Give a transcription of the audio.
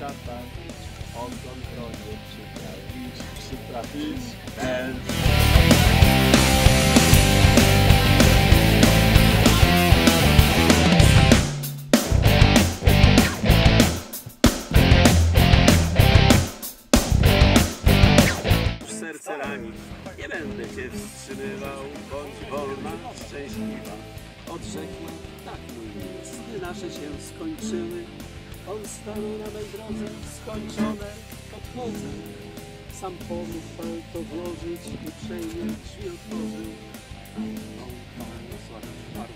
zapach o kontrolę przyprawić, przyprawić ten. Serce rani, nie będę cię wstrzymywał, bądź wolna, szczęśliwa. Odrzekłem, tak mój miły, sny nasze się skończyły, on stanął na mej drodze, skończone, podchodzę. Sam pomógł palto włożyć, uprzejmie drzwi otworzył. Słabą,